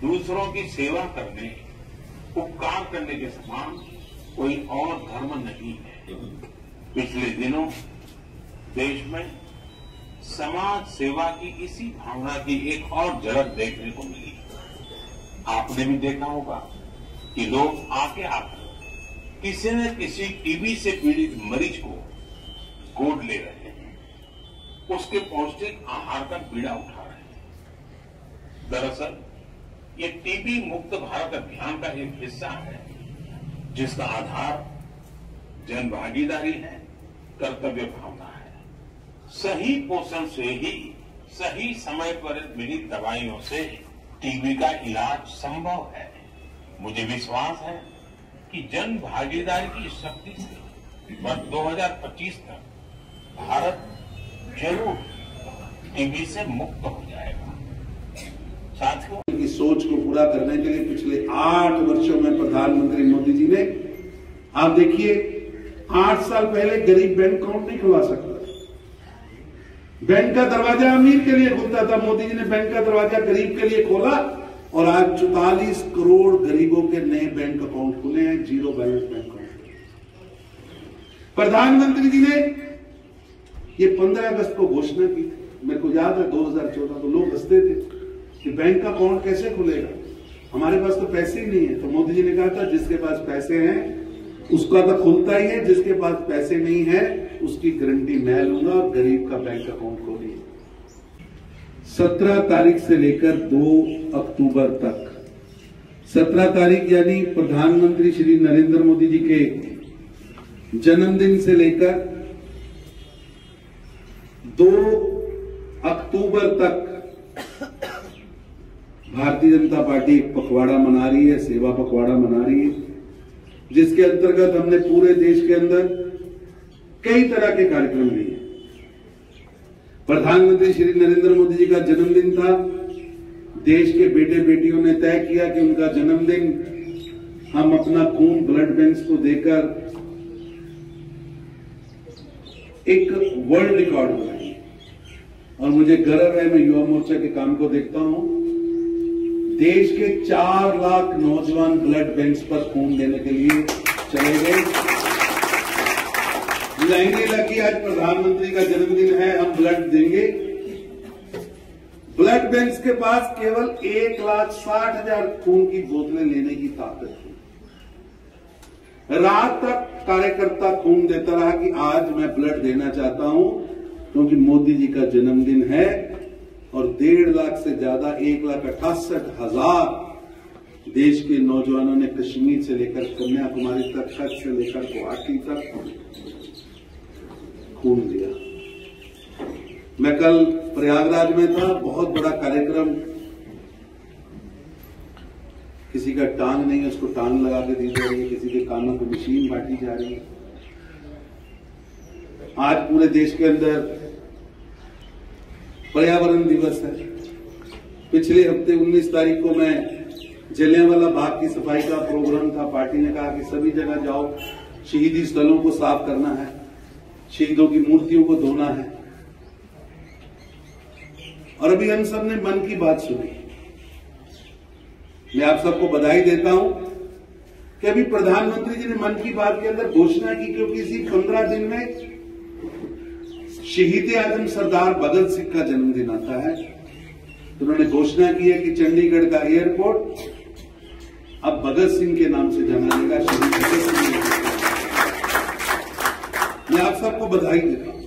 दूसरों की सेवा करने उपकार करने के समान कोई और धर्म नहीं है। पिछले दिनों देश में समाज सेवा की इसी भावना की एक और झलक देखने को मिली। आपने भी देखा होगा कि लोग आके आकर किसी न किसी टीबी से पीड़ित मरीज़ को गोद ले रहे हैं। उसके पौष्टिक आहार का बीड़ा उठा रहे हैं। दरअसल ये टीबी मुक्त भारत अभियान का एक हिस्सा है, जिसका आधार जन भागीदारी है, कर्तव्य भावना है। सही पोषण से ही, सही समय पर मिली दवाइयों से टीबी का इलाज संभव है। मुझे विश्वास है कि जन भागीदारी की शक्ति से वर्ष 2025 तक भारत ज़रूर टीबी से मुक्त हो जाएगा। साथियों सोच को पूरा करने के लिए पिछले आठ वर्षों में प्रधानमंत्री मोदी जी ने, आप देखिए, आठ साल पहले गरीब बैंक अकाउंट नहीं खुलवा सकता बैंक का दरवाज़ा अमीर के लिए खुलता था, मोदी जी ने बैंक का दरवाज़ा गरीब के लिए खोला और आज चौतालीस करोड़ गरीबों के नए बैंक अकाउंट खुले हैं, ज़ीरो बैलेंस बैंक अकाउंट। प्रधानमंत्री जी ने ये पंद्रह अगस्त को घोषणा की। मेरे को याद है 2014 को लोग हँसते थे। कि बैंक का अकाउंट कैसे खुलेगा? हमारे पास तो पैसे ही नहीं है। तो मोदी जी ने कहा था, जिसके पास पैसे हैं, उसका तो खुलता ही है। जिसके पास पैसे नहीं है, उसकी गारंटी मैं लूँगा गरीब का बैंक अकाउंट खोलिए। सत्रह तारीख से लेकर दो अक्टूबर तक। सत्रह तारीख यानी प्रधानमंत्री श्री नरेंद्र मोदी जी के जन्मदिन से लेकर दो अक्टूबर तक भारतीय जनता पार्टी पखवाड़ा मना रही है, सेवा पखवाड़ा मना रही है, जिसके अंतर्गत हमने पूरे देश के अंदर कई तरह के कार्यक्रम लिए। प्रधानमंत्री श्री नरेंद्र मोदी जी का जन्मदिन था। देश के बेटे बेटियों ने तय किया कि उनका जन्मदिन हम अपना खून ब्लड बैंक को देकर एक वर्ल्ड रिकॉर्ड बनाएँगे। और मुझे गर्व है, मैं युवा मोर्चा के काम को देखता हूँ। देश के चार लाख नौजवान ब्लड बैंक पर खून देने के लिए चले गए। लाइनें लगी आज प्रधानमंत्री का जन्मदिन है, हम ब्लड देंगे। ब्लड बैंक के पास केवल एक लाख साठ हज़ार खून की बोतलें लेने की ताकत थी। रात तक कार्यकर्ता खून देता रहा कि आज मैं ब्लड देना चाहता हूँ, क्योंकि मोदी जी का जन्मदिन है। और डेढ़ लाख से ज़्यादा, एक लाख अठासठ हज़ार देश के नौजवानों ने कश्मीर से लेकर कन्याकुमारी तक, कच्छ से लेकर गुवाहाटी तक खून दिया मैं कल प्रयागराज में था, बहुत बड़ा कार्यक्रम। किसी का टांग नहीं है, उसको टांग लगा के दी जा रही है, किसी के कानों को मशीन बांटी जा रही है। आज पूरे देश के अंदर पर्यावरण दिवस है। पिछले हफ़्ते 19 तारीख को मैं जलियांवाला बाग की सफ़ाई का प्रोग्राम था। पार्टी ने कहा कि सभी जगह जाओ, शहीदी स्थलों को साफ़ करना है, शहीदों की मूर्तियों को धोना है। और अभी हम सबने मन की बात सुनी। मैं आप सबको बधाई देता हूँ कि अभी प्रधानमंत्री जी ने मन की बात के अंदर घोषणा की, क्योंकि इसी पंद्रह दिन में शहीद आज़म सरदार भगत सिंह का जन्मदिन आता है। तो उन्होंने घोषणा की है कि चंडीगढ़ का एयरपोर्ट अब भगत सिंह के नाम से जाना जाएगा, शहीद भगत सिंह मैं आप सबको बधाई देता हूँ।